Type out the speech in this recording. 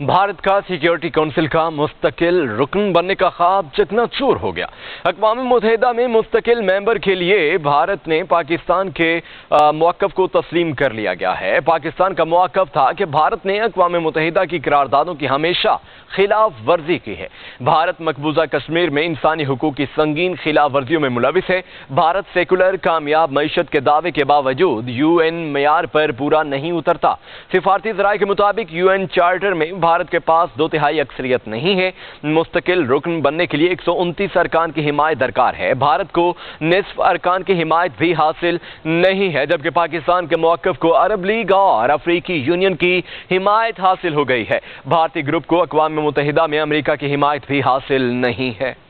भारत का security council का मुस्तकिल रुकन बनने का ख्वाब चकनाचूर हो गया। अकवा मुतहदा में मुस्तकिल मेंबर के लिए भारत ने पाकिस्तान के मौकफ को तस्लीम कर लिया गया है। पाकिस्तान का मौकफ था कि भारत ने अकवा मुतहदा की करारदादों की हमेशा खिलाफ वर्जी की है। भारत मकबूजा कश्मीर में इंसानी हकूक की संगीन खिलाफ वर्जियों में मुलविस है। भारत सेकुलर कामयाब मीशत के दावे के बावजूद यू एन मैार पर पूरा नहीं उतरता। सिफारती जराये के मुताबिक यू एन चार्टर में भारत के पास दो तिहाई अक्सरियत नहीं है। मुस्तकिल रुकन बनने के लिए एक सौ उनतीस अरकान की हिमायत दरकार है। भारत को निसफ अरकान की हिमायत भी हासिल नहीं है, जबकि पाकिस्तान के मौकफ को अरब लीग और अफ्रीकी यूनियन की हिमायत हासिल हो गई है। भारतीय ग्रुप को अकवा मुतहदा में अमरीका की हिमायत भी हासिल नहीं है।